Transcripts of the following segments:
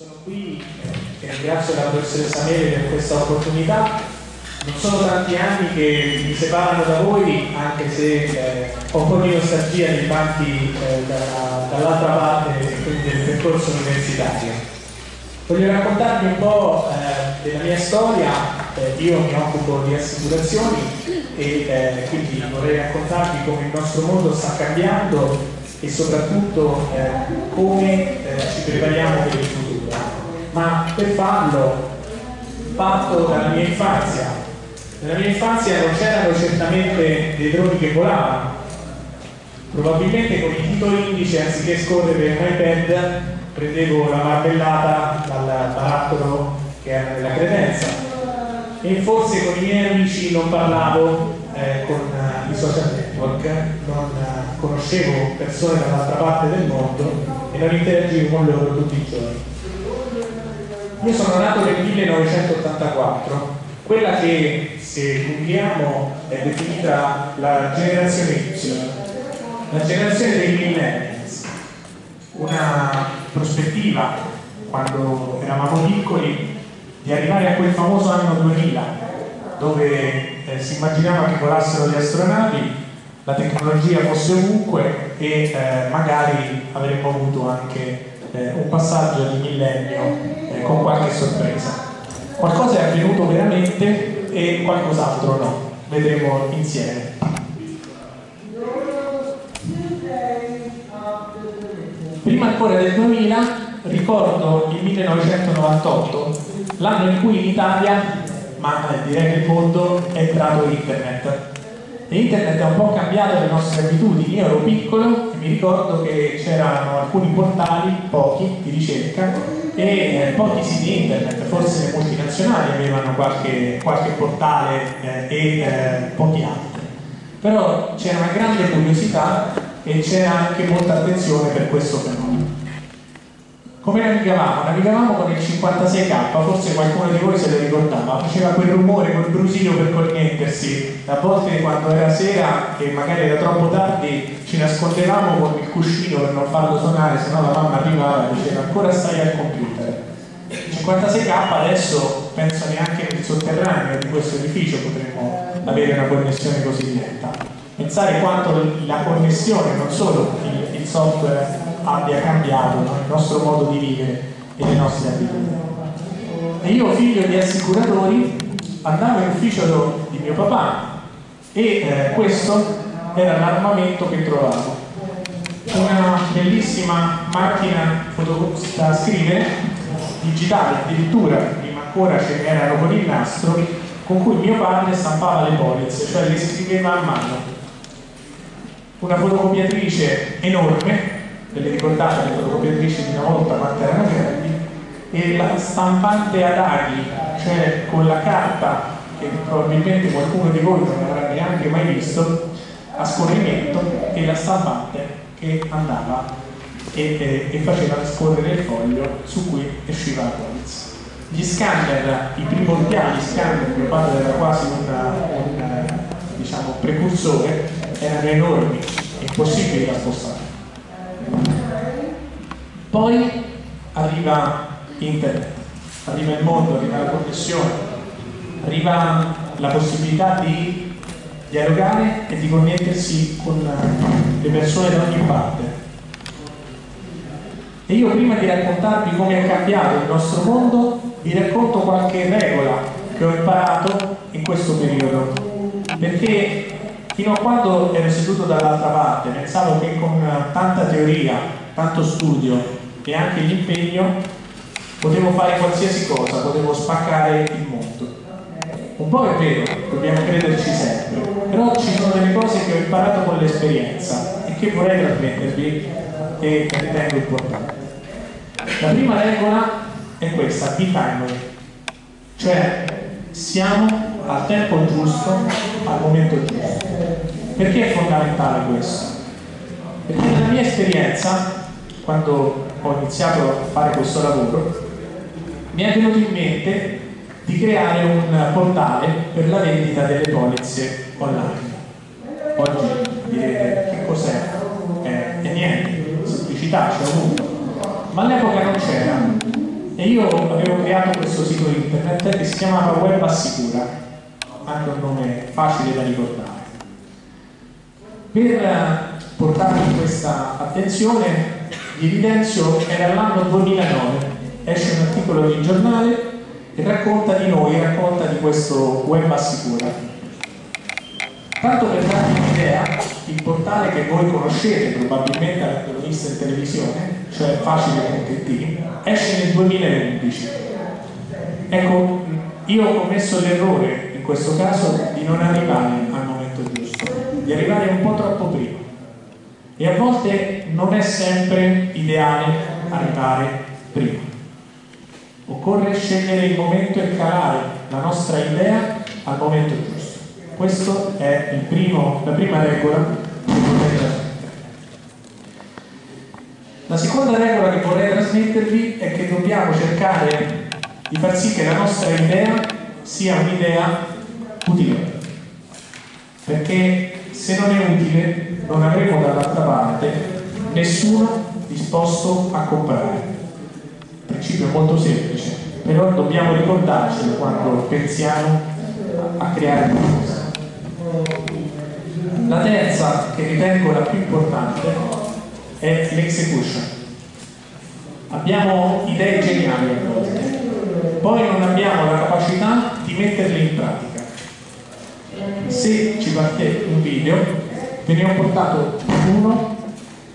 Sono qui e ringrazio la professoressa Mele per questa opportunità. Non sono tanti anni che mi separano da voi, anche se eh, ho un po' di nostalgia nei banchi eh, dalla, dall'altra parte del percorso universitario. Voglio raccontarvi un po' eh, della mia storia, eh, io mi occupo di assicurazioni e eh, quindi vorrei raccontarvi come il nostro mondo sta cambiando e soprattutto eh, come ci prepariamo per il futuro. Ma per farlo parto dalla mia infanzia, nella mia infanzia non c'erano certamente dei droni che volavano. Probabilmente con i titoli indice, anziché scorrere un iPad, prendevo la marmellata dal barattolo che era nella credenza. E forse con i miei amici non parlavo eh, con uh, i social network, non uh, conoscevo persone dall'altra parte del mondo e non interagivo con loro tutti i giorni. Io sono nato nel 1984, quella che se googliamo è definita la generazione Y, la generazione dei millennials, una prospettiva quando eravamo piccoli di arrivare a quel famoso anno 2000 dove eh, si immaginava che volassero le astronavi, la tecnologia fosse ovunque e eh, magari avremmo avuto anche eh, un passaggio di millennio con qualche sorpresa. Qualcosa è avvenuto veramente e qualcos'altro no. Vedremo insieme. Prima ancora del 2000 ricordo il 1998, l'anno in cui in Italia, ma direi nel mondo, è entrato internet. E internet ha un po' cambiato le nostre abitudini. Io ero piccolo e mi ricordo che c'erano alcuni portali, pochi, di ricerca, e eh, pochi siti internet, forse le multinazionali avevano qualche, qualche portale eh, e eh, pochi altri. Però c'era una grande curiosità e c'era anche molta attenzione per questo fenomeno. Come navigavamo? Navigavamo con il 56k, forse qualcuno di voi se lo ricordava, faceva quel rumore, quel brusio per connettersi. A volte quando era sera e magari era troppo tardi ci nascondevamo con il cuscino per non farlo suonare, se no la mamma arrivava e diceva ancora stai al computer. Il 56k adesso penso neanche nel sotterraneo di questo edificio potremmo avere una connessione così diretta. Pensare quanto la connessione, non solo il, il software abbia cambiato no? il nostro modo di vivere e le nostre abitudini. E io, figlio di assicuratori, andavo in ufficio di mio papà e eh, questo era l'armamento che trovavo. Una bellissima macchina da scrivere, digitale addirittura, prima ancora ce n'erano con il nastro, con cui mio padre stampava le polizze, cioè le scriveva a mano. Una fotocopiatrice enorme ve le ricordate le fotocopiatrici di una volta quante erano grandi e la stampante ad aghi cioè con la carta che probabilmente qualcuno di voi non avrà neanche mai visto a scorrimento e la stampante che andava e, e, e faceva scorrere il foglio su cui usciva la polizza. Gli scanner, i primordiali scanner mio padre era quasi un diciamo, precursore erano enormi, impossibili da spostare poi arriva internet, arriva il mondo, arriva la connessione, arriva la possibilità di dialogare e di connettersi con le persone da ogni parte. E io prima di raccontarvi come è cambiato il nostro mondo, vi racconto qualche regola che ho imparato in questo periodo. Perché fino a quando ero seduto dall'altra parte pensavo che con tanta teoria, tanto studio e anche l'impegno, potevo fare qualsiasi cosa, potevo spaccare il mondo. Un po' è vero, dobbiamo crederci sempre, però ci sono delle cose che ho imparato con l'esperienza e che vorrei trasmettervi e ritengo importanti. La prima regola è questa, be timely, cioè siamo al tempo giusto, al momento giusto. Perché è fondamentale questo? Perché nella mia esperienza, quando ho iniziato a fare questo lavoro, mi è venuto in mente di creare un portale per la vendita delle polizze online. Oggi direte che cos'è? Eh, e niente, semplicità, c'è ovunque. Ma all'epoca non c'era. E io avevo creato questo sito internet che si chiamava Web Assicura, anche un nome facile da ricordare. Per portarvi questa attenzione evidenzio era l'anno 2009, esce un articolo di giornale e racconta di noi, racconta di questo web assicura. Tanto per darvi un'idea, il portale che voi conoscete, probabilmente avete visto in televisione, cioè facile.it, esce nel 2011. Ecco, io ho commesso l'errore in questo caso di non arrivare al momento giusto, di arrivare un po' troppo prima. E a volte non è sempre ideale arrivare prima. Occorre scegliere il momento e calare la nostra idea al momento giusto. Questa è primo, la prima regola che vorrei trasmettere. La seconda regola che vorrei trasmettervi è che dobbiamo cercare di far sì che la nostra idea sia un'idea utile. Perché se non è utile non avremo dall'altra parte nessuno disposto a comprare principio molto semplice, però dobbiamo ricordarci quando pensiamo a creare qualcosa. La terza, che ritengo la più importante, è l'execution. Abbiamo idee geniali a volte, poi non abbiamo la capacità di metterle in pratica. Se ci parte un video, ve ne ho portato uno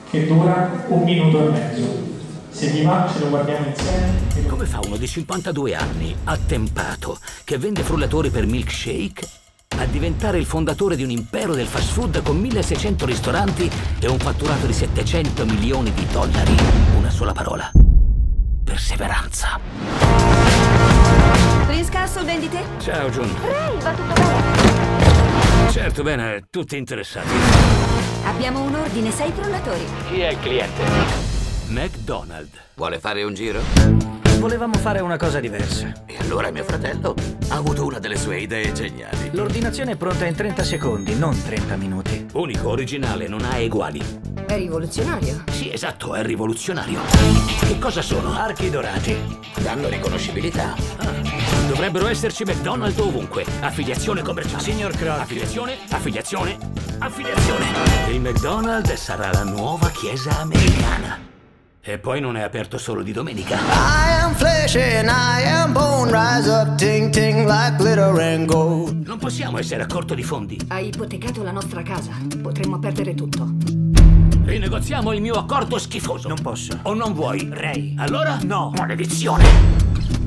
che dura un minuto e mezzo se mi va, ce lo guardiamo insieme. Come fa uno di 52 anni, attempato, che vende frullatori per milkshake, a diventare il fondatore di un impero del fast food con 1600 ristoranti e un fatturato di 700 milioni di dollari? Una sola parola. Perseveranza. Castle vendite? Ciao, Jun. Ray, va tutto bene? Certo, bene, tutti interessati. Abbiamo un ordine, sei frullatori. Chi è il cliente? McDonald. Vuole fare un giro? Volevamo fare una cosa diversa. E allora mio fratello ha avuto una delle sue idee geniali. L'ordinazione è pronta in 30 secondi, non 30 minuti. Unico, originale, non ha eguali. È rivoluzionario. Sì, esatto, è rivoluzionario. Che cosa sono? Archi dorati. Danno riconoscibilità. Ah, dovrebbero esserci McDonald's ovunque. Affiliazione commerciale. Signor Croc. Affiliazione, affiliazione, affiliazione. Il McDonald's sarà la nuova chiesa americana. E poi non è aperto solo di domenica. I am flesh and I am bone, rise up, ting ting like glitter and gold. Non possiamo essere a corto di fondi. Hai ipotecato la nostra casa. Potremmo perdere tutto. Rinegoziamo il mio accordo schifoso. Non posso. O non vuoi? Ray. Allora? No. Maledizione.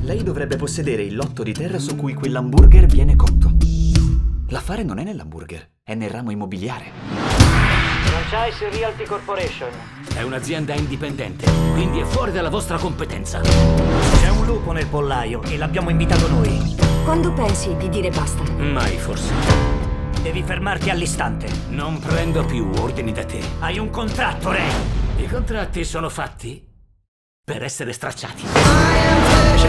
Lei dovrebbe possedere il lotto di terra su cui quell'hamburger viene cotto. L'affare non è nell'hamburger, è nel ramo immobiliare. Franchise Realty Corporation. È un'azienda indipendente, quindi è fuori dalla vostra competenza. C'è un lupo nel pollaio e l'abbiamo invitato noi. Quando pensi di dire basta? Mai forse. Devi fermarti all'istante. Non prendo più ordini da te. Hai un contratto, Ray. I contratti sono fatti per essere stracciati. Gli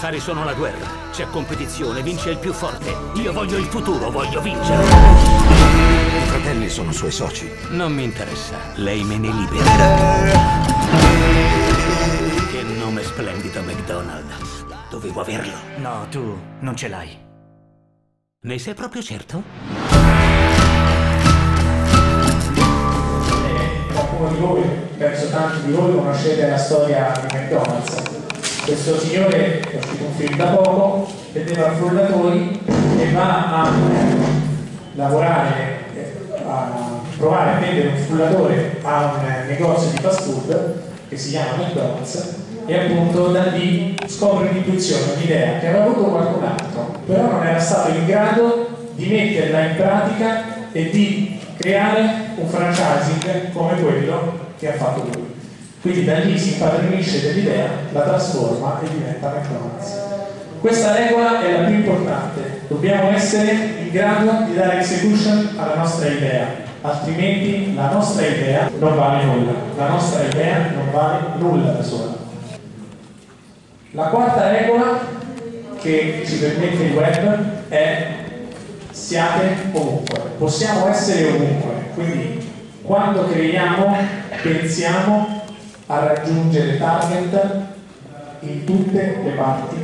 affari sono la guerra. C'è competizione, vince il più forte. Io voglio il futuro, voglio vincere. I fratelli sono suoi soci. Non mi interessa, lei me ne libera. Che nome splendido, McDonald. Dovevo averlo. No, tu non ce l'hai. Ne sei proprio certo? E qualcuno di voi, penso tanti di voi, conoscete la storia di McDonald's questo signore film da poco, vendeva frullatori e va a lavorare, a provare a vendere un frullatore a un negozio di fast food che si chiama McDonald's e appunto da lì scopre l'intuizione, un'idea che aveva avuto qualcun altro, però non era stato in grado di metterla in pratica e di creare un franchising come quello che ha fatto lui. Quindi da lì si impadronisce dell'idea, la trasforma e diventa McDonald's. Questa regola è la più importante, dobbiamo essere in grado di dare execution alla nostra idea, altrimenti la nostra idea non vale nulla, la nostra idea non vale nulla da sola. La quarta regola che ci permette il web è siate ovunque, possiamo essere ovunque, quindi quando creiamo pensiamo a raggiungere target in tutte le parti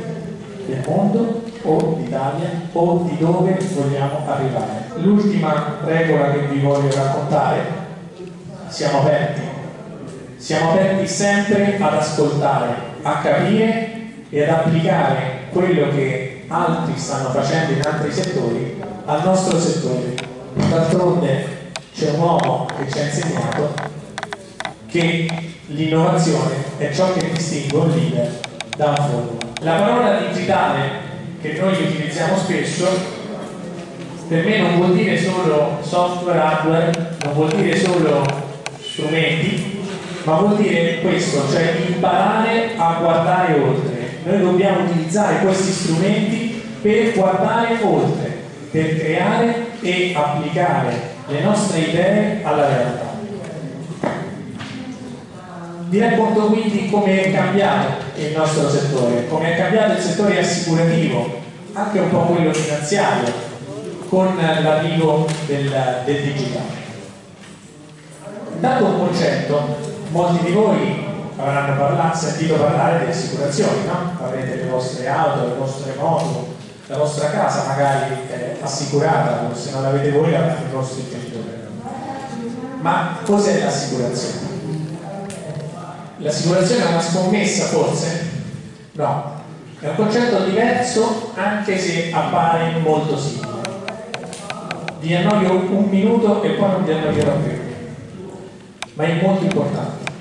del mondo o d'Italia o di dove vogliamo arrivare. L'ultima regola che vi voglio raccontare, siamo aperti, siamo aperti sempre ad ascoltare, a capire e ad applicare quello che altri stanno facendo in altri settori al nostro settore. D'altronde c'è un uomo che ci ha insegnato che l'innovazione è ciò che distingue un leader da un follower. La parola digitale che noi utilizziamo spesso per me non vuol dire solo software, hardware, non vuol dire solo strumenti, ma vuol dire questo, cioè imparare a guardare oltre. Noi dobbiamo utilizzare questi strumenti per guardare oltre, per creare e applicare le nostre idee alla realtà. Vi racconto quindi come è cambiato il nostro settore, come è cambiato il settore assicurativo, anche un po' quello finanziario, con l'arrivo del, del digitale. Dato un concetto, molti di voi avranno parlato, sentito parlare di assicurazioni, no? Avrete le vostre auto, le vostre moto, la vostra casa magari è assicurata, se non l'avete voi l'avranno i vostri genitori. Ma cos'è l'assicurazione? L'assicurazione è una scommessa forse? No, è un concetto diverso anche se appare molto simile. Vi annoio un minuto e poi non vi annoierò più, ma è molto importante.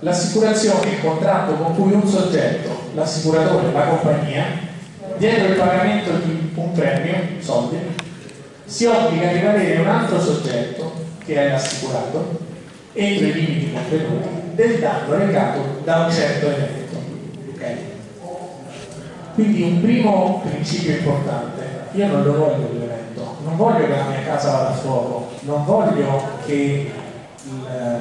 L'assicurazione è il contratto con cui un soggetto, l'assicuratore, la compagnia, dietro il pagamento di un premio, soldi, si obbliga a rimanere un altro soggetto, che è l'assicurato, entro i limiti contenuti del danno recato da un certo evento. Okay? Quindi un primo principio importante, io non lo voglio l'evento, non voglio che la mia casa vada a fuoco, non voglio che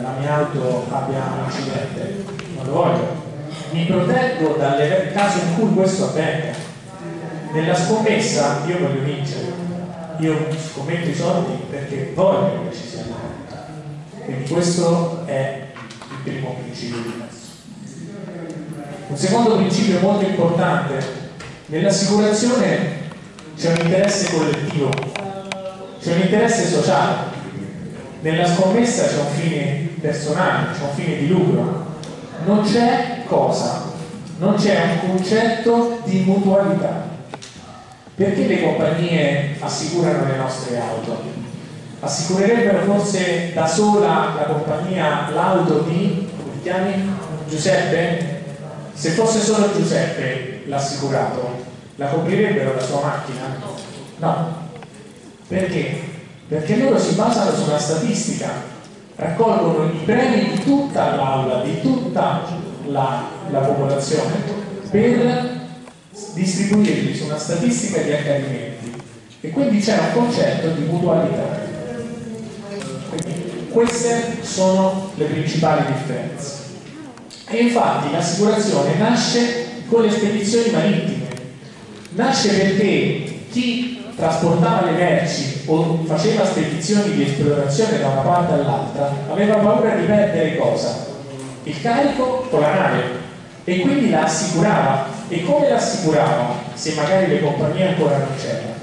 la mia auto abbia un incidente, non lo voglio. Mi proteggo dal caso in cui questo avvenga. Nella scommessa io voglio vincere, io scommetto i soldi perché voglio che ci sia Quindi questo è il primo principio di questo. Un secondo principio molto importante, nell'assicurazione c'è un interesse collettivo, c'è un interesse sociale nella scommessa c'è un fine personale, c'è un fine di lucro, non c'è cosa, non c'è un concetto di mutualità. Perché le compagnie assicurano le nostre auto? Assicurerebbero forse da sola la compagnia l'auto di, come ti chiami? Giuseppe? Se fosse solo Giuseppe l'assicurato, la coprirebbero la sua macchina? No. Perché? perché loro si basano su una statistica, raccolgono i premi di tutta l'aula, di tutta la, la popolazione per distribuirli su una statistica di accadimenti e quindi c'è un concetto di mutualità. Queste sono le principali differenze. E infatti l'assicurazione nasce con le spedizioni marittime, nasce perché chi trasportava le merci o faceva spedizioni di esplorazione da una parte all'altra, aveva paura di perdere cosa? Il carico con la nave e quindi la assicurava. E come la assicurava se magari le compagnie ancora non c'erano?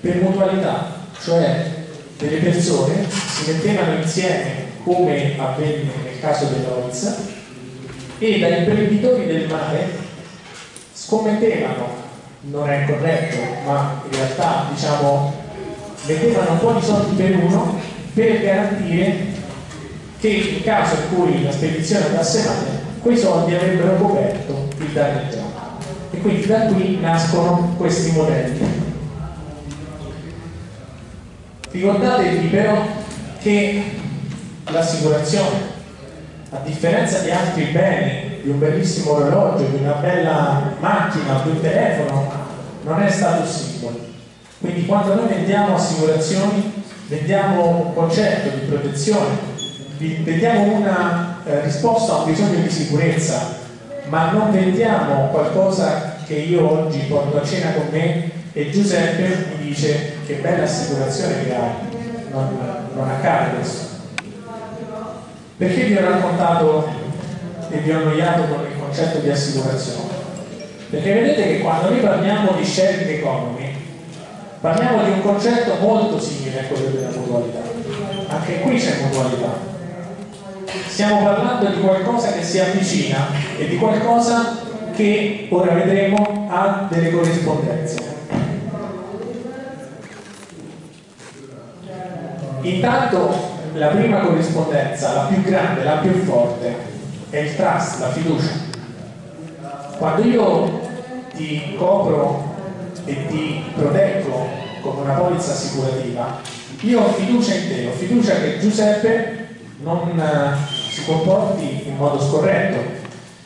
Per mutualità, cioè delle persone si mettevano insieme come avvenne nel caso dell'Oiz e da imprenditori del mare scommettevano non è corretto, ma in realtà diciamo mettevano un po' di soldi per uno per garantire che in caso in cui la spedizione andasse male, quei soldi avrebbero coperto il danneggiato. E quindi da qui nascono questi modelli. Ricordatevi però che l'assicurazione, a differenza di altri beni di un bellissimo orologio, di una bella macchina, di un telefono, non è status symbol. Quindi quando noi vendiamo assicurazioni, vendiamo un concetto di protezione, vendiamo una eh, risposta a un bisogno di sicurezza, ma non vendiamo qualcosa che io oggi porto a cena con me e Giuseppe mi dice che bella assicurazione che hai. Non, non accade questo. Perché vi ho raccontato e vi ho annoiato con il concetto di assicurazione? Perché vedete che quando noi parliamo di sharing economy, parliamo di un concetto molto simile a quello della mutualità. Anche qui c'è mutualità. Stiamo parlando di qualcosa che si avvicina e di qualcosa che ora vedremo ha delle corrispondenze. Intanto la prima corrispondenza, la più grande, la più forte, è il trust, la fiducia. Quando io ti copro e ti proteggo con una polizza assicurativa, io ho fiducia in te, ho fiducia che Giuseppe non eh, si comporti in modo scorretto,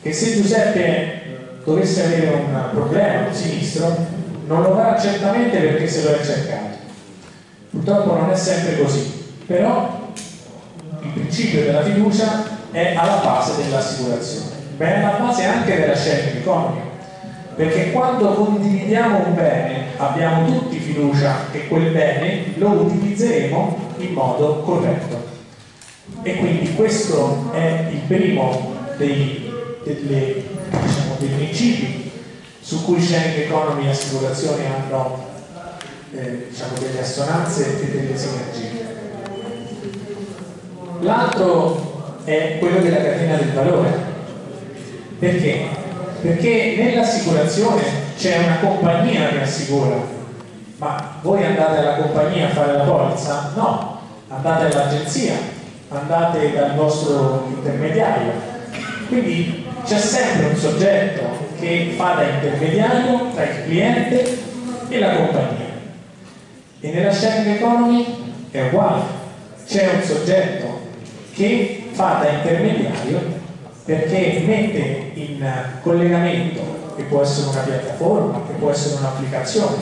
che se Giuseppe dovesse avere un problema, un sinistro, non lo farà certamente perché se lo è cercato. Purtroppo non è sempre così, però il principio della fiducia è alla base dell'assicurazione, ma è alla base anche della sharing economy, perché quando condividiamo un bene abbiamo tutti fiducia che quel bene lo utilizzeremo in modo corretto. E quindi questo è il primo dei, delle, diciamo, dei principi su cui sharing economy e assicurazione hanno eh, diciamo, delle assonanze e delle sinergie. L'altro è quello della catena del valore. Perché? Perché nell'assicurazione c'è una compagnia che assicura, ma voi andate alla compagnia a fare la polizza? No, andate all'agenzia, andate dal vostro intermediario. Quindi c'è sempre un soggetto che fa da intermediario tra il cliente e la compagnia. E nella sharing economy è uguale, c'è un soggetto che fa da intermediario perché mette in collegamento, che può essere una piattaforma, che può essere un'applicazione,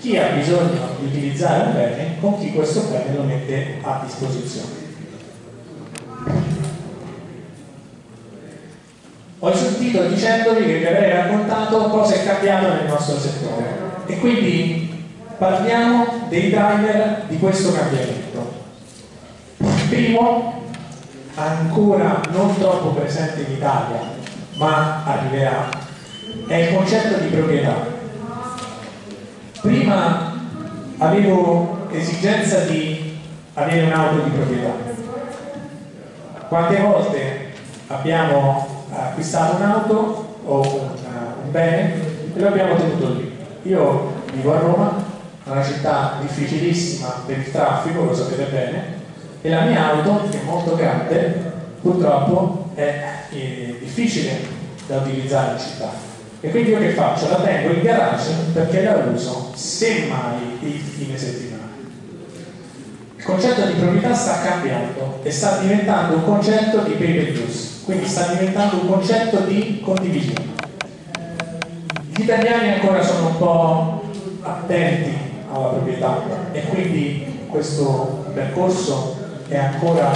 chi ha bisogno di utilizzare un bene con chi questo bene lo mette a disposizione. Ho esordito dicendovi che vi avrei raccontato cosa è cambiato nel nostro settore e quindi parliamo dei driver di questo cambiamento. Primo, ancora non troppo presente in Italia, ma arriverà, è il concetto di proprietà. Prima avevo esigenza di avere un'auto di proprietà. Quante volte abbiamo acquistato un'auto o un, un bene e lo abbiamo tenuto lì? Io vivo a Roma, una città difficilissima per il traffico, lo sapete bene, e la mia auto, che è molto grande, purtroppo è, è difficile da utilizzare in città. E quindi io che faccio? La tengo in garage perché la uso semmai il fine settimana. Il concetto di proprietà sta cambiando e sta diventando un concetto di pay per use, quindi sta diventando un concetto di condivisione. Gli italiani ancora sono un po' attenti alla proprietà e quindi questo percorso è ancora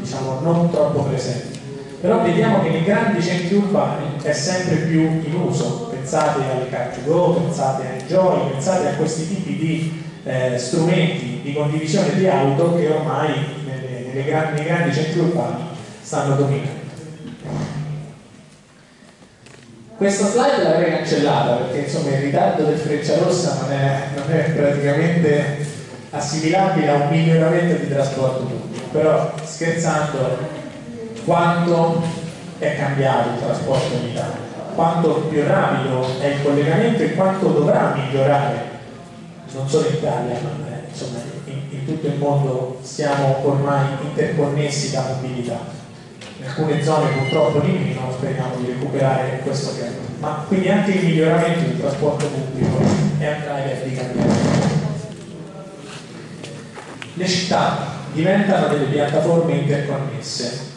diciamo, non troppo presente. Però vediamo che nei grandi centri urbani è sempre più in uso. Pensate alle carte go, pensate ai Joy, pensate a questi tipi di eh, strumenti di condivisione di auto che ormai nelle, nelle grandi, nei grandi centri urbani stanno dominando. Questa slide l'avrei cancellata perché insomma il ritardo del Freccia Rossa non è, non è praticamente assimilabile a un miglioramento di trasporto pubblico, però scherzando quanto è cambiato il trasporto in Italia, quanto più rapido è il collegamento e quanto dovrà migliorare, non solo in Italia, ma insomma in, in tutto il mondo siamo ormai interconnessi da mobilità. Alcune zone purtroppo di meno speriamo di recuperare questo tempo. Ma quindi anche il miglioramento del trasporto pubblico è un driver di cambiamento le città diventano delle piattaforme interconnesse.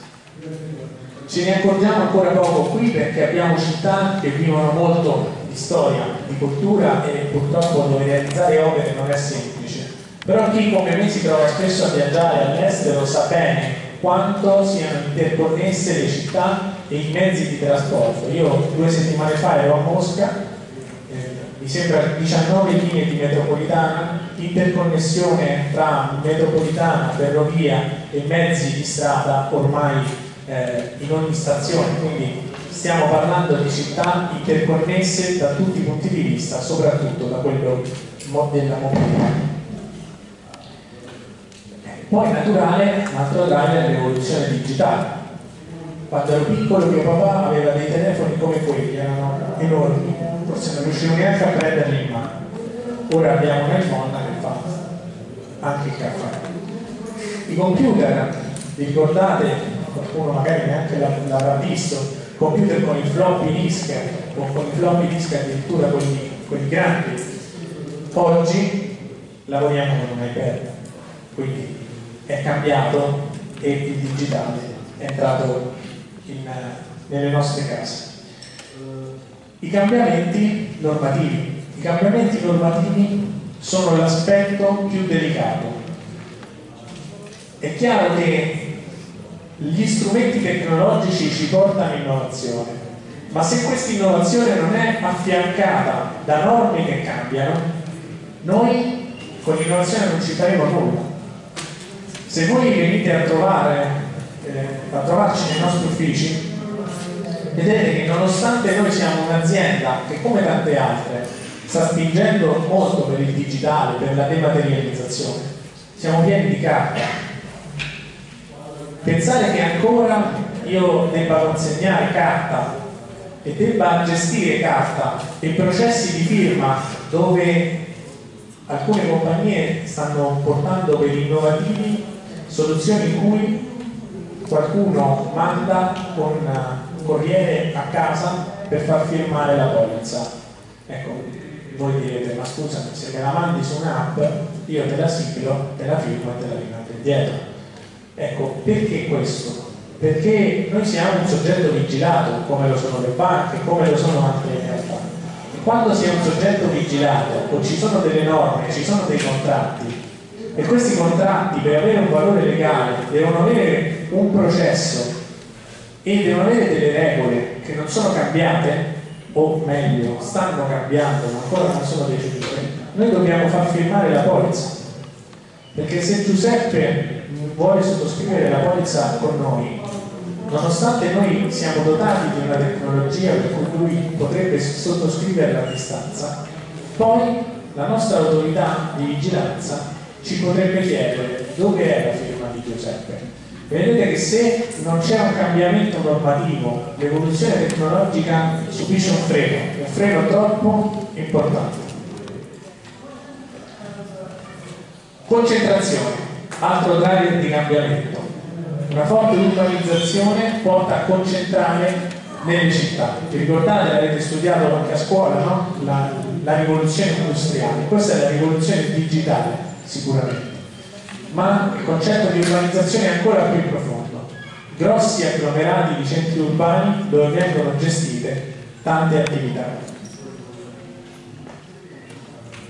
Ce ne accorgiamo ancora poco qui perché abbiamo città che vivono molto di storia, di cultura e purtroppo dove realizzare opere non è semplice. Però chi come me si trova spesso a viaggiare all'estero sa bene quanto siano interconnesse le città e i mezzi di trasporto. Io due settimane fa ero a Mosca, eh, mi sembra 19 linee di metropolitana interconnessione tra metropolitana, ferrovia e mezzi di strada ormai eh, in ogni stazione, quindi stiamo parlando di città interconnesse da tutti i punti di vista, soprattutto da quello della mobilità. Poi naturale, driver è l'evoluzione digitale. Quando ero piccolo mio papà aveva dei telefoni come quelli, erano enormi, forse non riuscivo neanche a prenderli in mano. Ora abbiamo un iPhone che fa anche il caffè. I computer, vi ricordate, qualcuno magari neanche l'avrà visto, computer con i floppy disk o con i floppy disk addirittura quelli, quelli grandi. Oggi lavoriamo con un iPad, quindi è cambiato e il digitale è entrato in, nelle nostre case. I cambiamenti normativi. I cambiamenti normativi sono l'aspetto più delicato. È chiaro che gli strumenti tecnologici ci portano innovazione, ma se questa innovazione non è affiancata da norme che cambiano, noi con l'innovazione non ci faremo nulla. Se voi venite a, trovare, eh, a trovarci nei nostri uffici, vedete che nonostante noi siamo un'azienda che come tante altre sta spingendo molto per il digitale, per la dematerializzazione, siamo pieni di carta. Pensare che ancora io debba consegnare carta e debba gestire carta e processi di firma dove alcune compagnie stanno portando per innovativi soluzioni in cui qualcuno manda con corriere a casa per far firmare la polizza. Ecco, voi direte, ma scusa, se me la mandi su un'app, io te la siglo, te la firmo e te la rimando indietro. Ecco, perché questo? Perché noi siamo un soggetto vigilato, come lo sono le banche, come lo sono altre realtà. E quando si è un soggetto vigilato o ci sono delle norme, ci sono dei contratti, e questi contratti per avere un valore legale devono avere un processo e devono avere delle regole che non sono cambiate o meglio stanno cambiando ma ancora non sono definite noi dobbiamo far firmare la polizza perché se Giuseppe vuole sottoscrivere la polizza con noi nonostante noi siamo dotati di una tecnologia per cui lui potrebbe sottoscrivere a distanza poi la nostra autorità di vigilanza ci potrebbe chiedere dove è la firma di Giuseppe Vedete che se non c'è un cambiamento normativo, l'evoluzione tecnologica subisce un freno, un freno troppo importante. Concentrazione, altro driver di cambiamento. Una forte urbanizzazione porta a concentrare nelle città. Vi ricordate, l'avete studiato anche a scuola, no? la, la rivoluzione industriale. Questa è la rivoluzione digitale, sicuramente ma il concetto di urbanizzazione è ancora più profondo. Grossi agglomerati di centri urbani dove vengono gestite tante attività.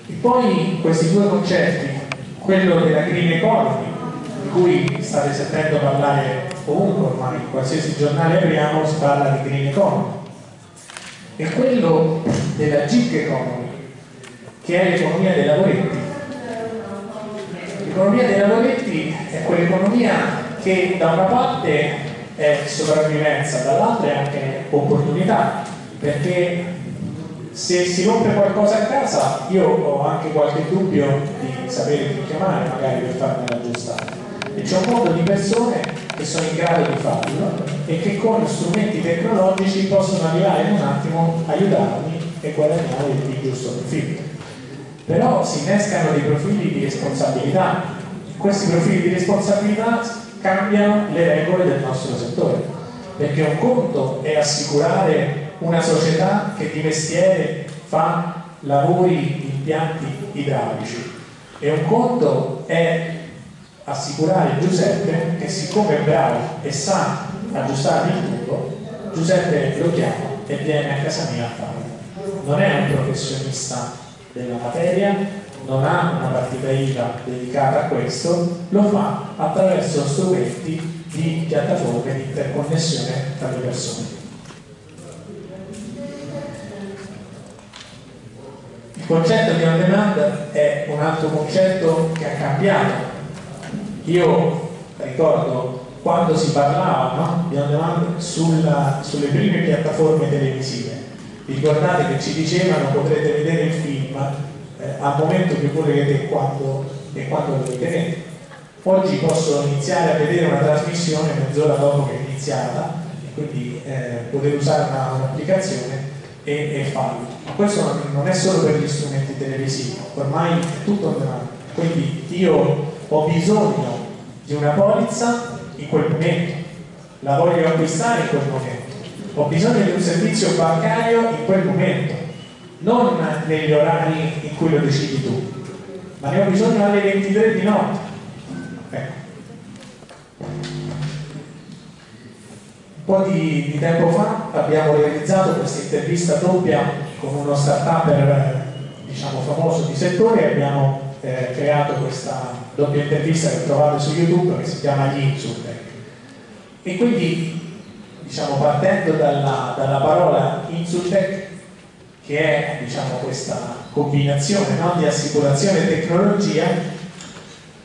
E poi questi due concetti, quello della green economy, di cui state sentendo parlare ovunque ormai, in qualsiasi giornale apriamo si parla di green economy, e quello della gig economy, che è l'economia dei lavoretti, L'economia dei lavoretti è quell'economia che da una parte è sopravvivenza, dall'altra è anche opportunità, perché se si rompe qualcosa a casa io ho anche qualche dubbio di sapere chi chiamare magari per farmela aggiustare. E c'è un mondo di persone che sono in grado di farlo e che con strumenti tecnologici possono arrivare in un attimo aiutarmi e guadagnare il giusto profitto però si innescano dei profili di responsabilità. Questi profili di responsabilità cambiano le regole del nostro settore, perché un conto è assicurare una società che di mestiere fa lavori di impianti idraulici e un conto è assicurare Giuseppe che siccome è bravo e sa aggiustare il tubo, Giuseppe lo chiama e viene a casa mia a farlo. Non è un professionista della materia, non ha una partita IVA dedicata a questo, lo fa attraverso strumenti di piattaforme di interconnessione tra le persone. Il concetto di on demand è un altro concetto che ha cambiato. Io ricordo quando si parlava no? di on demand sulla, sulle prime piattaforme televisive. Ricordate che ci dicevano potrete vedere il film eh, al momento che volete e quando, e quando lo ritenete. Oggi posso iniziare a vedere una trasmissione mezz'ora dopo che è iniziata, quindi eh, poter usare un'applicazione e, e, farlo. Ma questo non, non, è solo per gli strumenti televisivi, ormai è tutto on demand. Quindi io ho bisogno di una polizza in quel momento, la voglio acquistare in quel momento, ho bisogno di un servizio bancario in quel momento, non negli orari in cui lo decidi tu, ma ne ho bisogno alle 23 di notte. Ecco. Un po' di, di, tempo fa abbiamo realizzato questa intervista doppia con uno start-up diciamo, famoso di settore e abbiamo eh, creato questa doppia intervista che trovate su YouTube che si chiama Gli Insultec. E quindi, diciamo, partendo dalla, dalla parola Insultec, che è diciamo, questa combinazione no, di assicurazione e tecnologia,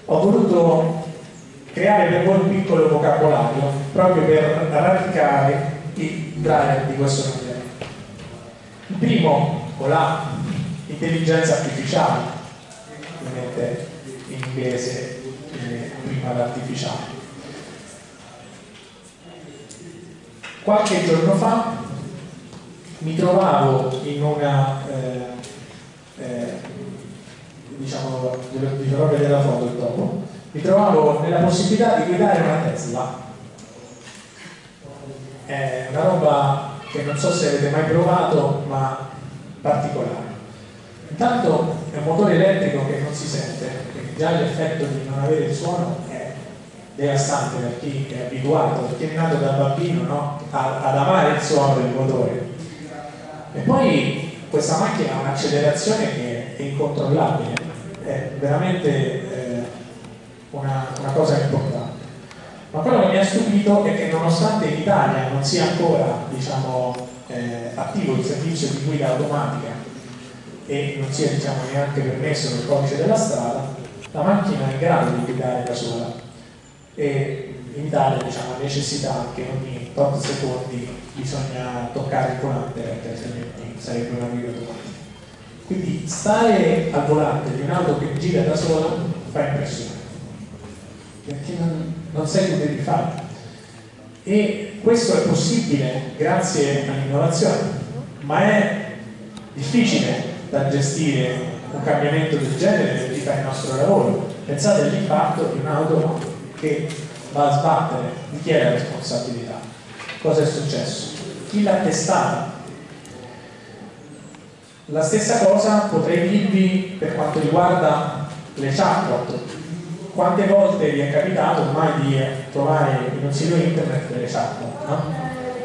ho voluto creare per voi un piccolo vocabolario proprio per radicare i driver di questo cambiamento. Il primo, o la intelligenza artificiale, ovviamente in inglese eh, prima l'artificiale. Qualche giorno fa mi trovavo in una eh, eh, diciamo, vi farò vedere la foto dopo mi trovavo nella possibilità di guidare una Tesla. È una roba che non so se avete mai provato ma particolare. Intanto è un motore elettrico che non si sente perché già l'effetto di non avere il suono devastante per chi è abituato, per chi è nato da bambino no? ad amare il suono del motore. E poi questa macchina ha un'accelerazione che è incontrollabile, è veramente eh, una, una cosa importante. Ma quello che mi ha stupito è che nonostante in Italia non sia ancora diciamo, eh, attivo il servizio di guida automatica e non sia diciamo, neanche permesso nel codice della strada, la macchina è in grado di guidare da sola e Italia diciamo, necessità che ogni tot secondi bisogna toccare il volante perché altrimenti sarebbe una guida automatica. Quindi stare al volante di un'auto che gira da sola fa impressione perché non, non sai che devi fare e questo è possibile grazie all'innovazione ma è difficile da gestire un cambiamento del genere che fa il nostro lavoro. Pensate all'impatto di un'auto che va a sbattere, di chi è la responsabilità? Cosa è successo? Chi l'ha testata? La stessa cosa potrei dirvi per quanto riguarda le chatbot. Quante volte vi è capitato ormai di trovare in un sito internet delle chatbot? No?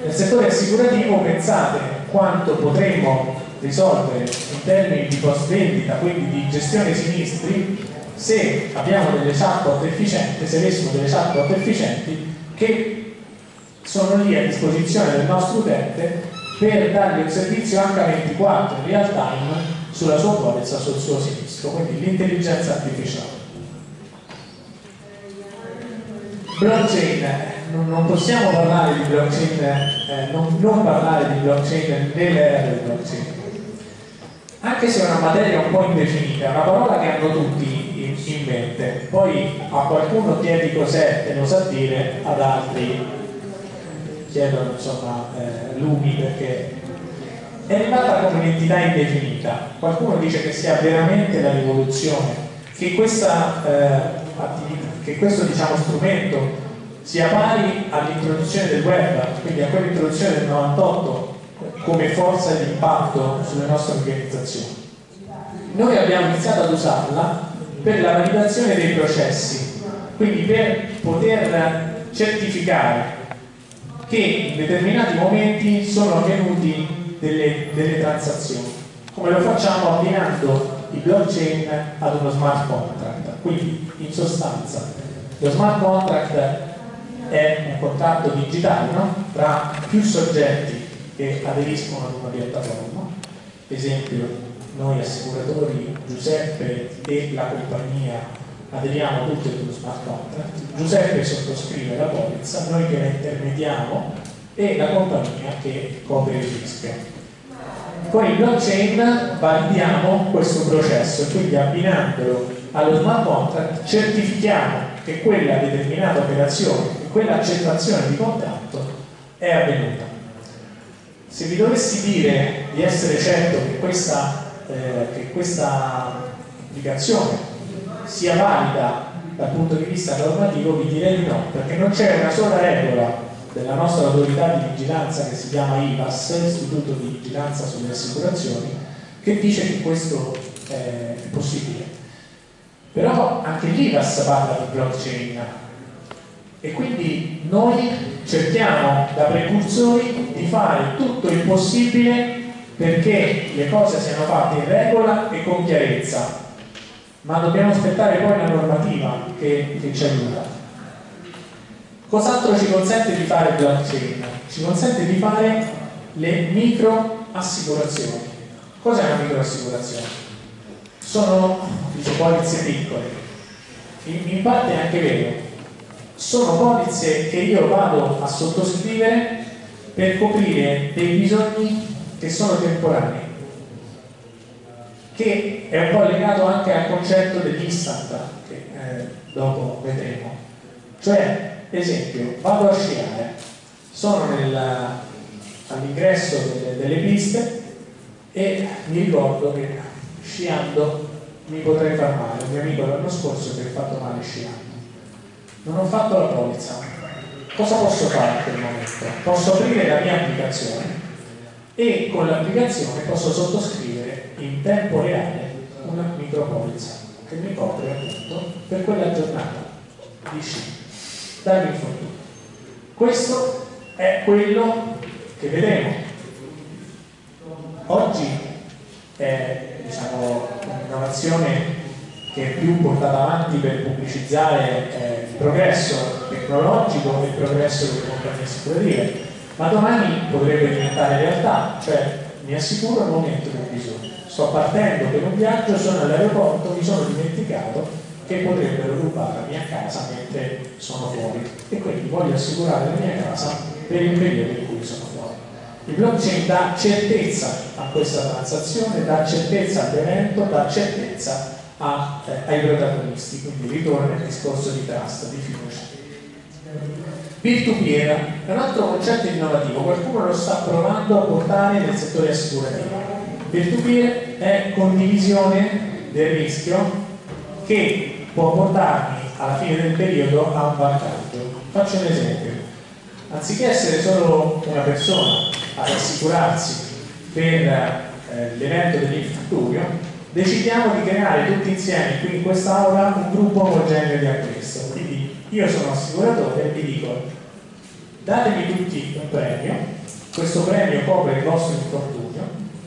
Nel settore assicurativo pensate quanto potremmo risolvere in termini di post vendita, quindi di gestione sinistri, se abbiamo delle chatbot efficienti, se avessimo delle chatbot efficienti che sono lì a disposizione del nostro utente per dargli un servizio H24 in real time sulla sua polizza, sul suo sinistro, quindi l'intelligenza artificiale. Blockchain, non, possiamo parlare di blockchain, eh, non, non parlare di blockchain nell'era del blockchain anche se è una materia un po' indefinita, una parola che hanno tutti in, mente, poi a qualcuno chiedi cos'è e lo sa dire, ad altri chiedono insomma eh, lumi perché è arrivata come un'entità indefinita. Qualcuno dice che sia veramente la rivoluzione, che, questa, eh, che questo diciamo, strumento sia pari all'introduzione del web, quindi a quell'introduzione del 98 come forza di impatto sulle nostre organizzazioni. Noi abbiamo iniziato ad usarla per la validazione dei processi, quindi per poter certificare che in determinati momenti sono avvenuti delle, delle transazioni, come lo facciamo abbinando il blockchain ad uno smart contract. Quindi in sostanza lo smart contract è un contratto digitale no? tra più soggetti che aderiscono ad una piattaforma, esempio noi assicuratori Giuseppe e la compagnia aderiamo tutti ad uno smart contract, Giuseppe sottoscrive la polizza noi che la intermediamo e la compagnia che copre il rischio. Con il blockchain validiamo questo processo quindi abbinandolo allo smart contract certifichiamo che quella determinata operazione, che quella accettazione di contatto è avvenuta. Se vi dovessi dire di essere certo che questa, eh, che questa applicazione sia valida dal punto di vista normativo, vi direi di no, perché non c'è una sola regola della nostra autorità di vigilanza che si chiama IVAS, Istituto di Vigilanza sulle Assicurazioni, che dice che questo è possibile. Però anche l'IVAS parla di blockchain e quindi noi cerchiamo da precursori di fare tutto il possibile perché le cose siano fatte in regola e con chiarezza, ma dobbiamo aspettare poi la normativa che, che ci aiuta. Cos'altro ci consente di fare blockchain? Ci consente di fare le microassicurazioni. Cos'è una microassicurazione? Sono dice, polizze piccole, in, in parte è anche vero, sono polizze che io vado a sottoscrivere per coprire dei bisogni che sono temporanei, che è un po' legato anche al concetto dell'instant, che eh, dopo vedremo. Cioè, esempio, vado a sciare, sono all'ingresso delle, delle piste e mi ricordo che sciando mi potrei far male. Un mio amico l'anno scorso si è fatto male sciando. Non ho fatto la polizza. Cosa posso fare in quel momento? Posso aprire la mia applicazione e con l'applicazione posso sottoscrivere in tempo reale una micropolizza che mi copre appunto per quella giornata di sci dall'infortunio. Questo è quello che vedremo. Oggi è diciamo, un'innovazione che è più portata avanti per pubblicizzare eh, il progresso tecnologico e il progresso delle compagnie assicurative, ma domani potrebbe diventare realtà, cioè mi assicuro al momento del bisogno. Sto partendo per un viaggio, sono all'aeroporto, mi sono dimenticato che potrebbero rubare la mia casa mentre sono fuori e quindi voglio assicurare la mia casa per il periodo in cui sono fuori. Il blockchain dà certezza a questa transazione, dà certezza all'evento, dà certezza a, eh, ai protagonisti, quindi ritorna il discorso di trust, di fiducia. Peer-to-peer è un altro concetto innovativo, qualcuno lo sta provando a portare nel settore assicurativo. Peer-to-peer è condivisione del rischio che può portarmi alla fine del periodo a un vantaggio. Faccio un esempio. Anziché essere solo una persona ad assicurarsi per eh, l'evento dell'infrutturio, decidiamo di creare tutti insieme qui in quest'aula un gruppo omogeneo di acquisto. Io sono assicuratore e vi dico datemi tutti un premio, questo premio copre il vostro infortunio,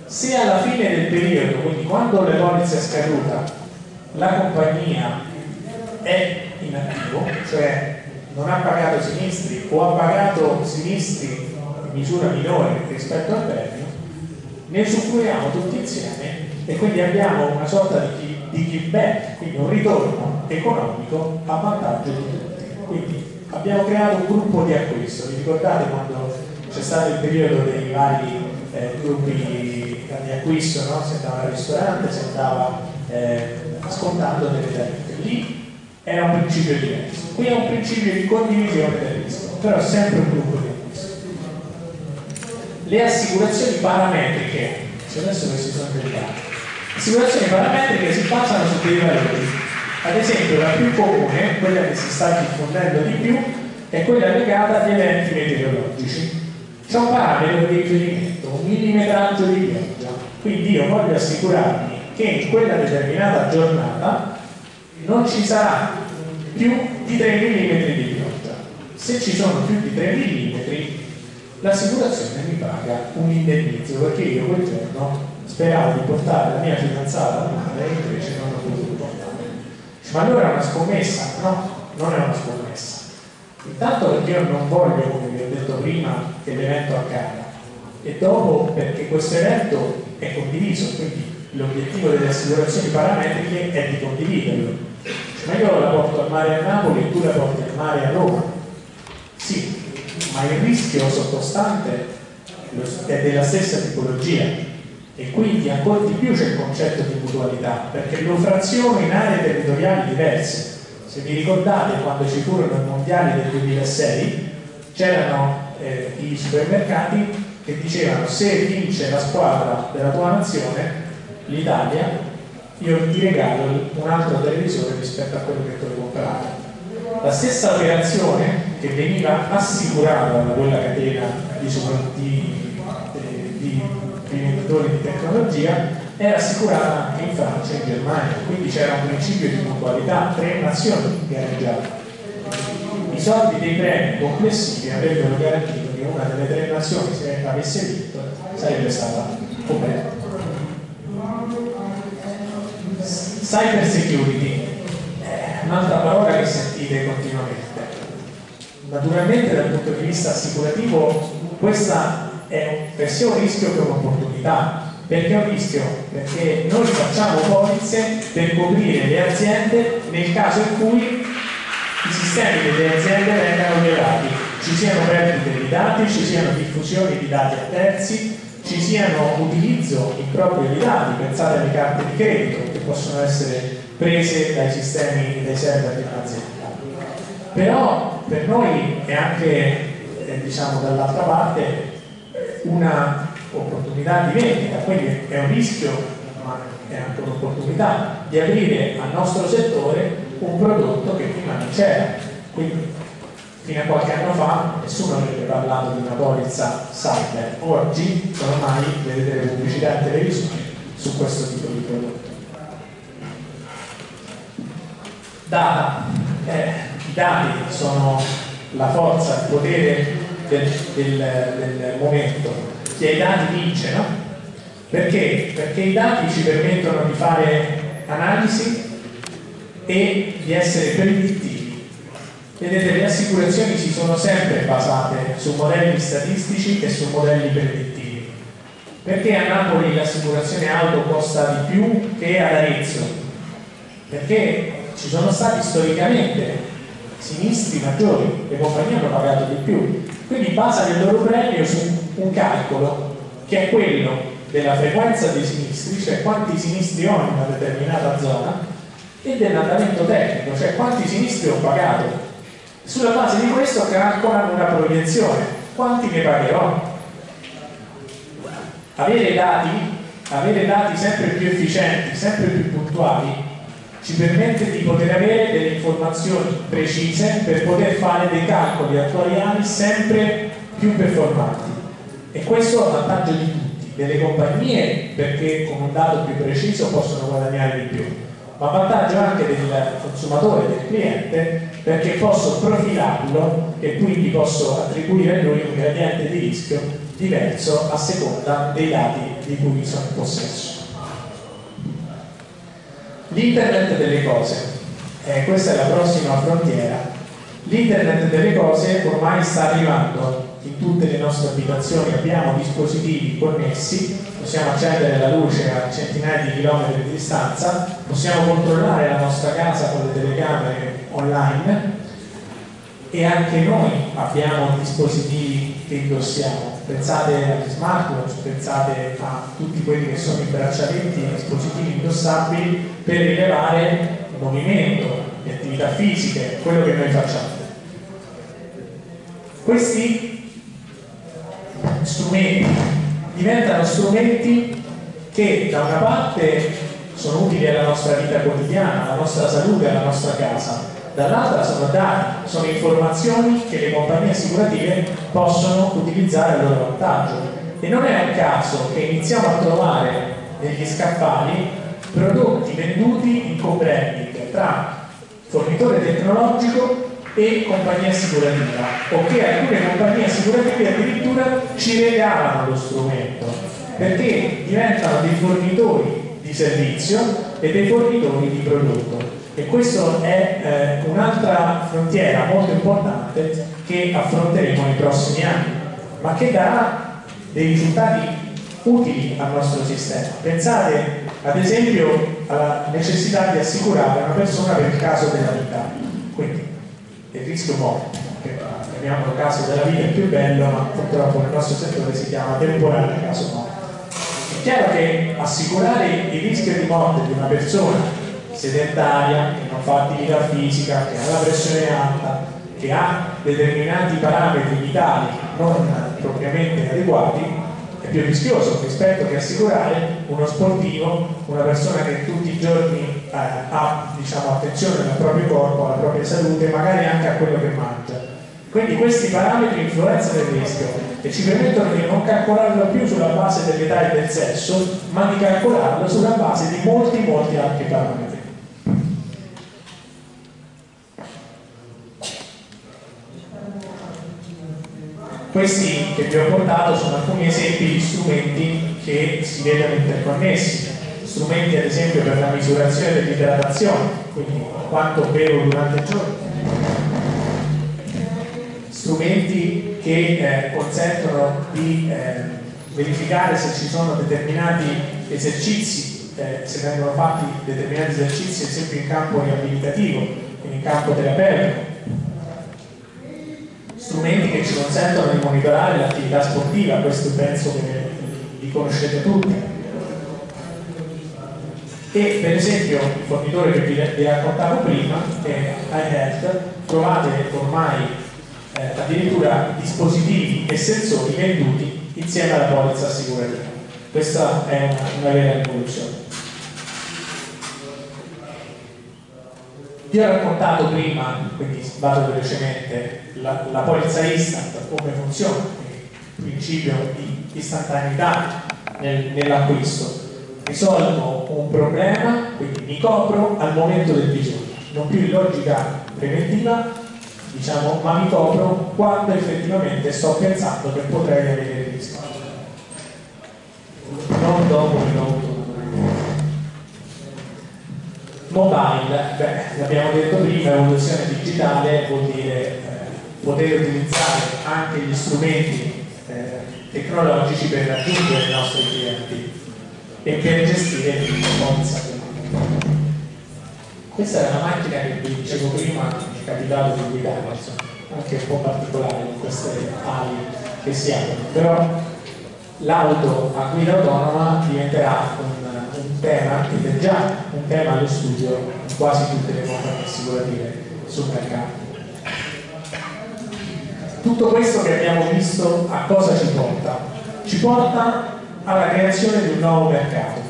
se alla fine del periodo, quindi quando le polizze è scaduta, la compagnia è inattivo, cioè non ha pagato sinistri o ha pagato sinistri in misura minore rispetto al premio, ne usufruiamo tutti insieme e quindi abbiamo una sorta di, di kickback, quindi un ritorno economico a vantaggio di tutti. Quindi abbiamo creato un gruppo di acquisto, vi ricordate quando c'è stato il periodo dei vari eh, gruppi di acquisto, no? si andava al ristorante, si andava eh, scontando delle tariffe. Lì era un principio diverso. Qui è un principio di condivisione del rischio, però è sempre un gruppo di acquisto. Le assicurazioni parametriche, se adesso questi sono derivati, le assicurazioni parametriche si basano su dei valori. Ad esempio la più comune, quella che si sta diffondendo di più, è quella legata agli eventi meteorologici. C'è un parametro di riferimento, un millimetraggio di pioggia. Quindi io voglio assicurarmi che in quella determinata giornata non ci sarà più di 3 mm di pioggia. Se ci sono più di 3 mm, l'assicurazione mi paga un indennizzo perché io quel giorno speravo di portare la mia fidanzata al mare e invece non. Ma allora è una scommessa? No, non è una scommessa. Intanto perché io non voglio, come vi ho detto prima, che l'evento accada e dopo perché questo evento è condiviso, quindi l'obiettivo delle assicurazioni parametriche è di condividerlo ma io la porto al mare a Napoli e tu la porti al mare a Roma Sì, ma il rischio sottostante è della stessa tipologia e quindi ancora di più c'è il concetto di mutualità perché lo fraziono in aree territoriali diverse. Se vi ricordate quando ci furono i mondiali del 2006 c'erano eh, i supermercati che dicevano se vince la squadra della tua nazione, l'Italia, io ti regalo un altro televisore rispetto a quello che tu hai comprato. La stessa operazione che veniva assicurata da quella catena di, di, di venditori di tecnologia era assicurata anche in Francia e in Germania, quindi c'era un principio di mutualità, tre nazioni gareggiavano. I soldi dei premi complessivi avrebbero garantito che una delle tre nazioni, se avesse vinto, sarebbe stata coperta. Cyber security è un'altra parola che sentite continuamente. Naturalmente dal punto di vista assicurativo questa è un, sia un rischio che un'opportunità. Perché è un rischio? Perché noi facciamo polizze per coprire le aziende nel caso in cui i sistemi delle aziende vengano violati, ci siano perdite di dati, ci siano diffusioni di dati a terzi, ci siano utilizzo improprio di dati, pensate alle carte di credito che possono essere prese dai sistemi dei server di un'azienda. Però per noi è anche, eh, diciamo dall'altra parte, una opportunità di vendita, quindi è un rischio, ma è anche un'opportunità di aprire al nostro settore un prodotto che prima non c'era. Quindi fino a qualche anno fa nessuno avrebbe parlato di una polizza cyber, oggi ormai vedete le pubblicità in televisione su questo tipo di prodotto. Data, eh, i dati sono la forza, il potere del, del, del momento, ha i dati vince, no? Perché? Perché i dati ci permettono di fare analisi e di essere predittivi Vedete, le assicurazioni si sono sempre basate su modelli statistici e su modelli predittivi. Perché a Napoli l'assicurazione auto costa di più che ad Arezzo? Perché ci sono stati storicamente sinistri maggiori, le compagnie hanno pagato di più. Quindi basano il loro premio su un calcolo che è quello della frequenza dei sinistri, cioè quanti sinistri ho in una determinata zona, e dell'andamento tecnico, cioè quanti sinistri ho pagato sulla base di questo calcolano una proiezione. Quanti ne pagherò? Avere dati, avere dati sempre più efficienti, sempre più puntuali, ci permette di poter avere delle informazioni precise per poter fare dei calcoli attuariali sempre più performanti. E questo a vantaggio di tutti, delle compagnie perché con un dato più preciso possono guadagnare di più, ma a vantaggio anche del consumatore, del cliente, perché posso profilarlo e quindi posso attribuire a lui un gradiente di rischio diverso a seconda dei dati di cui sono in possesso. L'internet delle cose, eh, questa è la prossima frontiera. L'internet delle cose ormai sta arrivando. In tutte le nostre abitazioni, abbiamo dispositivi connessi. Possiamo accendere la luce a centinaia di chilometri di distanza, possiamo controllare la nostra casa con le telecamere online. E anche noi abbiamo dispositivi che indossiamo. Pensate agli smartwatch, pensate a tutti quelli che sono i braccialetti, dispositivi indossabili per rilevare il movimento, le attività fisiche, quello che noi facciamo. Questi strumenti diventano strumenti che da una parte sono utili alla nostra vita quotidiana, alla nostra salute, alla nostra casa, dall'altra sono dati, sono informazioni che le compagnie assicurative possono utilizzare a loro vantaggio. E non è un caso che iniziamo a trovare negli scaffali prodotti venduti in co-branding tra fornitore tecnologico e compagnia assicurativa o che alcune compagnie assicurative addirittura ci regalano lo strumento perché diventano dei fornitori di servizio e dei fornitori di prodotto. E questa è eh, un'altra frontiera molto importante che affronteremo nei prossimi anni ma che darà dei risultati utili al nostro sistema. Pensate ad esempio alla necessità di assicurare una persona per il caso della vita quindi il rischio morte, che è chiamiamolo caso della vita è più bello, ma purtroppo nel nostro settore si chiama temporale caso morte. È chiaro che assicurare il rischio di morte di una persona sedentaria, che non fa attività fisica, che ha la pressione alta, che ha determinati parametri vitali non propriamente adeguati, più rischioso rispetto che assicurare uno sportivo, una persona che tutti i giorni eh, ha diciamo, attenzione al proprio corpo, alla propria salute, magari anche a quello che mangia. Quindi questi parametri influenzano il rischio e ci permettono di non calcolarlo più sulla base dell'età e del sesso, ma di calcolarlo sulla base di molti, molti altri parametri. Questi che vi ho portato sono alcuni esempi di strumenti che si vedono interconnessi, strumenti ad esempio per la misurazione dell'idratazione, quindi quanto bevo durante il giorno, strumenti che eh, consentono di eh, verificare se ci sono determinati esercizi, eh, se vengono fatti determinati esercizi ad esempio in campo riabilitativo, quindi in campo terapeutico, strumenti che ci consentono di monitorare l'attività sportiva, questo penso che li conoscete tutti. E per esempio il fornitore che vi, raccontavo prima, che è iHealth, trovate ormai eh, addirittura dispositivi e sensori venduti insieme alla polizza assicurativa. Questa è una, una vera rivoluzione. Vi ho raccontato prima, quindi vado velocemente, la, la polizza instant, come funziona, il principio di istantaneità nel, nell'acquisto. Risolvo un problema, quindi mi copro al momento del bisogno, non più in logica preventiva, diciamo, ma mi copro quando effettivamente sto pensando che potrei avere il rischio. Non dopo che Mobile, beh, l'abbiamo detto prima, evoluzione digitale vuol dire eh, poter utilizzare anche gli strumenti eh, tecnologici per raggiungere i nostri clienti e per gestire il responsa. Questa è una macchina che vi dicevo prima, è capitato di guidare, anche un po' particolare con queste ali che si aprono, però l'auto a guida autonoma diventerà un tema ed è già un tema allo studio in quasi tutte le compagnie assicurative sul mercato. Tutto questo che abbiamo visto a cosa ci porta? Ci porta alla creazione di un nuovo mercato.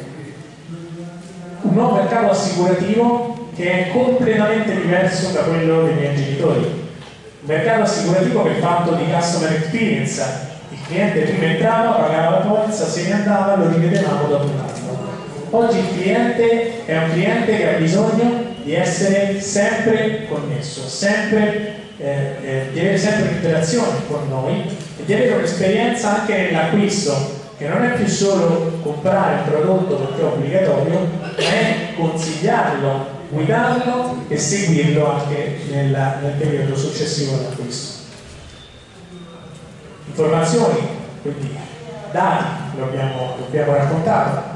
Un nuovo mercato assicurativo che è completamente diverso da quello dei miei genitori. Un mercato assicurativo che è fatto di customer experience. Il cliente prima entrava, pagava la polizza, se ne andava, lo rivedevamo dopo un anno Oggi il cliente è un cliente che ha bisogno di essere sempre connesso, sempre, eh, eh, di avere sempre un'interazione con noi e di avere un'esperienza anche nell'acquisto, che non è più solo comprare un prodotto perché è obbligatorio, ma è consigliarlo, guidarlo e seguirlo anche nella, nel periodo successivo all'acquisto. Informazioni, quindi dati, lo abbiamo, lo abbiamo raccontato,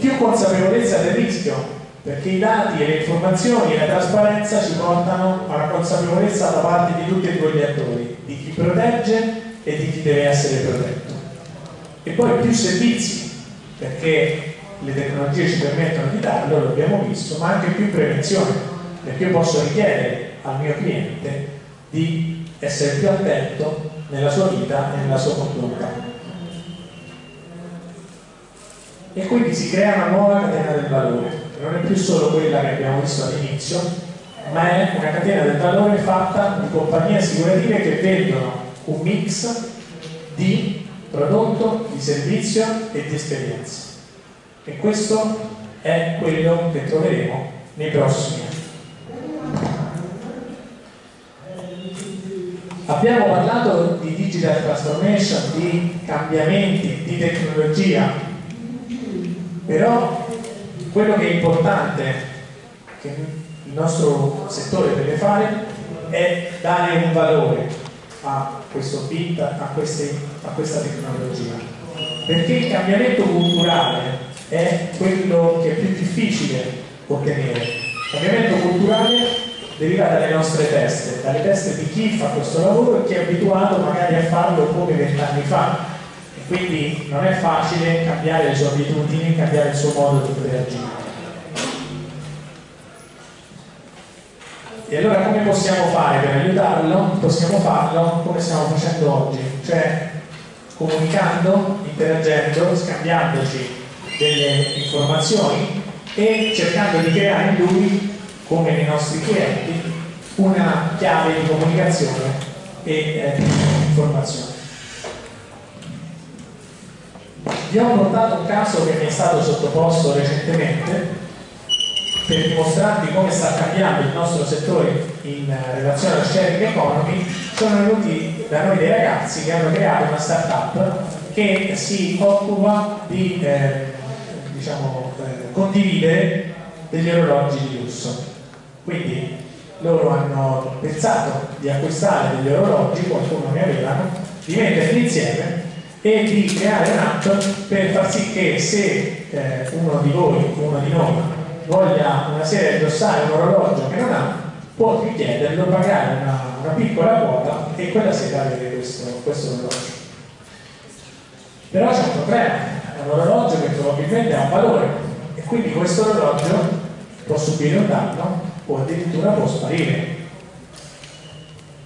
più consapevolezza del rischio, perché i dati e le informazioni e la trasparenza ci portano alla consapevolezza da parte di tutti e due gli attori, di chi protegge e di chi deve essere protetto. E poi più servizi, perché le tecnologie ci permettono di darlo, lo abbiamo visto, ma anche più prevenzione, perché io posso richiedere al mio cliente di essere più attento nella sua vita e nella sua condotta e quindi si crea una nuova catena del valore, che non è più solo quella che abbiamo visto all'inizio, ma è una catena del valore fatta di compagnie assicurative che vendono un mix di prodotto, di servizio e di esperienza. E questo è quello che troveremo nei prossimi anni. Abbiamo parlato di digital transformation, di cambiamenti, di tecnologia, però quello che è importante che il nostro settore deve fare è dare un valore a questo bit, a, a questa tecnologia. Perché il cambiamento culturale è quello che è più difficile ottenere. Il cambiamento culturale deriva dalle nostre teste, dalle teste di chi fa questo lavoro e chi è abituato magari a farlo come vent'anni fa. Quindi non è facile cambiare le sue abitudini, cambiare il suo modo di poter agire. E allora come possiamo fare per aiutarlo? Possiamo farlo come stiamo facendo oggi, cioè comunicando, interagendo, scambiandoci delle informazioni e cercando di creare in lui, come nei nostri clienti, una chiave di comunicazione e eh, informazione. Vi ho portato un caso che mi è stato sottoposto recentemente per dimostrarvi come sta cambiando il nostro settore in relazione alla sharing economy, sono venuti da noi dei ragazzi che hanno creato una startup che si occupa di eh, diciamo, eh, condividere degli orologi di lusso. Quindi loro hanno pensato di acquistare degli orologi, qualcuno ne avevano, di metterli insieme e di creare un'app per far sì che se eh, uno di voi, uno di noi voglia una sera indossare un orologio che non ha, può richiederlo, pagare una, una piccola quota e quella sera avere questo, questo orologio. Però c'è un problema, è un orologio che probabilmente ha un valore e quindi questo orologio può subire un danno o addirittura può sparire.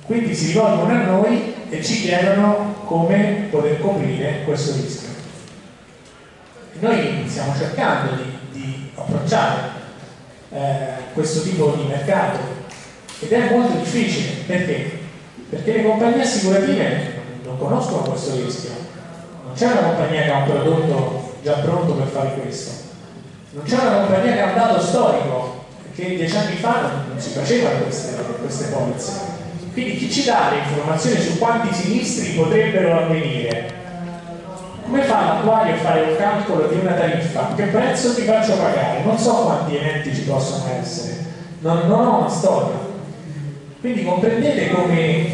Quindi si rivolgono a noi e ci chiedono come poter coprire questo rischio. Noi stiamo cercando di approcciare eh, questo tipo di mercato ed è molto difficile perché? Perché le compagnie assicurative non conoscono questo rischio non c'è una compagnia che ha un prodotto già pronto per fare questo non c'è una compagnia che ha un dato storico perché dieci anni fa non, si facevano queste, queste polizze quindi chi ci dà le informazioni su quanti sinistri potrebbero avvenire come fa l'attuario a fare un calcolo di una tariffa? Che prezzo ti faccio pagare? Non so quanti eventi ci possono essere, non, non ho una storia. Quindi comprendete come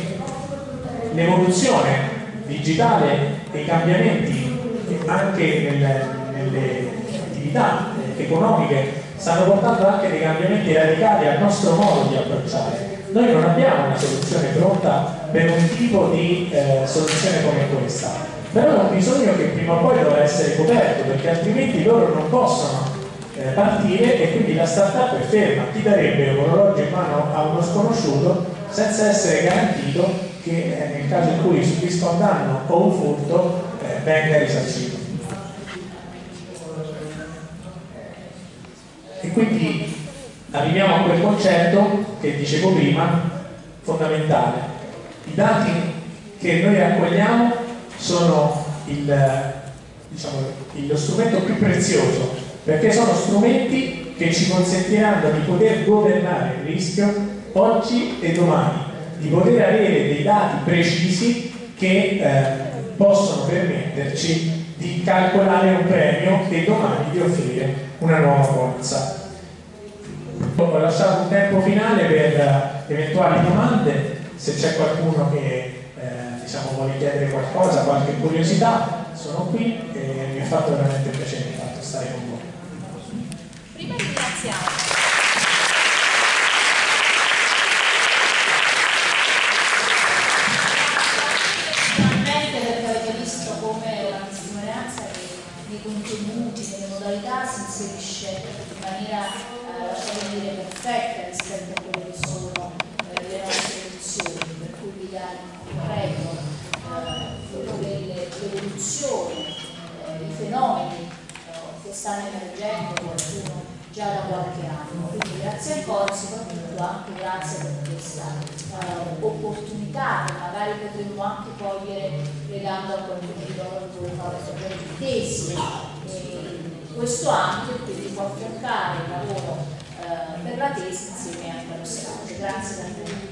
l'evoluzione digitale e i cambiamenti anche nelle, nelle attività economiche stanno portando anche dei cambiamenti radicali al nostro modo di approcciare. Noi non abbiamo una soluzione pronta per un tipo di eh, soluzione come questa. Però è un bisogno che prima o poi dovrà essere coperto perché altrimenti loro non possono eh, partire e quindi la startup è ferma. Chi darebbe un orologio in mano a uno sconosciuto senza essere garantito che eh, nel caso in cui subisca un danno o un furto eh, venga risarcito? E quindi arriviamo a quel concetto che dicevo prima fondamentale i dati che noi raccogliamo sono il, diciamo, lo strumento più prezioso perché sono strumenti che ci consentiranno di poter governare il rischio oggi e domani, di poter avere dei dati precisi che eh, possono permetterci di calcolare un premio e domani di offrire una nuova polizza. Ho lasciato un tempo finale per eventuali domande, se c'è qualcuno che diciamo, vuole chiedere qualcosa, qualche curiosità, sono qui e mi ha fatto veramente piacere fatto stare con voi. Prima ringraziamo. contenuti, nelle modalità si inserisce in maniera, eh, lasciate dire, perfetta rispetto a quelle che sono eh, le nostre lezioni, per cui vi dare prego l'evoluzione, eh, i fenomeni eh, che stanno emergendo qualcuno già da qualche anno. Quindi grazie ancora, soprattutto anche grazie per questa uh, opportunità che magari potremmo anche cogliere legando a qualcuno di loro che fare tesi. E questo anche quindi può affiancare il lavoro uh, per la tesi insieme anche allo Stato. Grazie davvero.